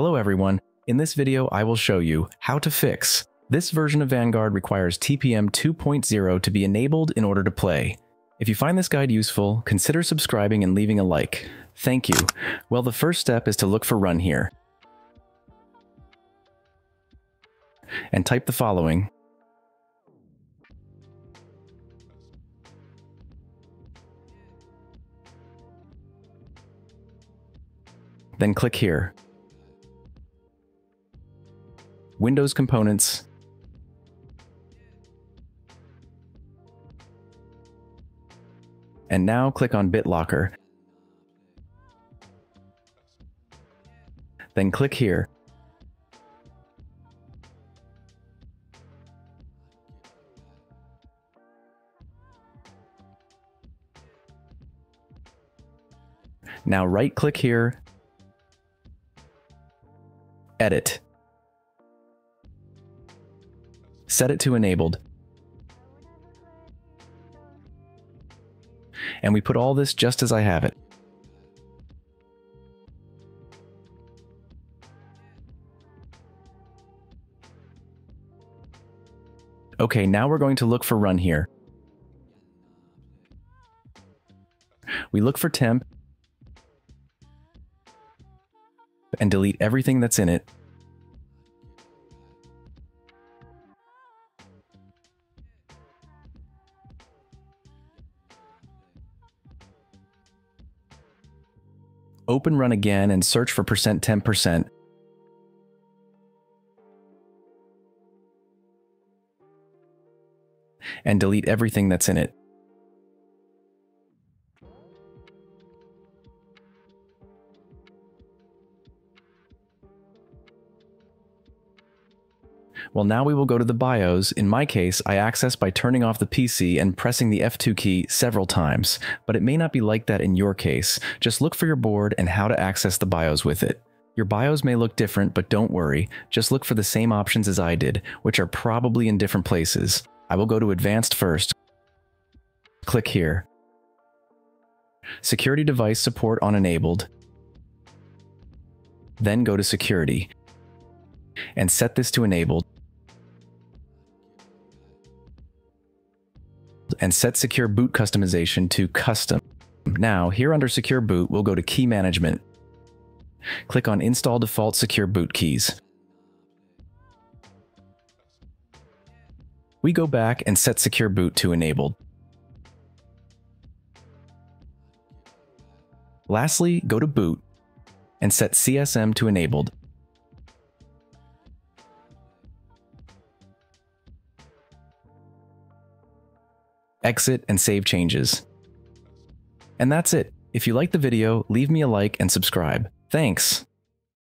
Hello everyone, in this video I will show you how to fix. This version of Vanguard requires TPM 2.0 to be enabled in order to play. If you find this guide useful, consider subscribing and leaving a like. Thank you. Well, the first step is to look for run here. And type the following. Then click here. Windows Components, and now click on BitLocker. Then click here. Now right click here, edit. Set it to enabled. And we put all this just as I have it. Okay, now we're going to look for run here. We look for temp and delete everything that's in it. Open run again and search for percent %10%. And delete everything that's in it. Well, now we will go to the BIOS. In my case, I access by turning off the PC and pressing the F2 key several times, but it may not be like that in your case. Just look for your board and how to access the BIOS with it. Your BIOS may look different, but don't worry, just look for the same options as I did, which are probably in different places. I will go to Advanced first. Click here. Security device support on enabled. Then go to Security and set this to enabled. And set Secure Boot customization to Custom. Now, here under Secure Boot, we'll go to Key Management. Click on Install Default Secure Boot Keys. We go back and set Secure Boot to Enabled. Lastly, go to Boot and set CSM to Enabled. Exit, and save changes. And that's it. If you liked the video, leave me a like and subscribe. Thanks!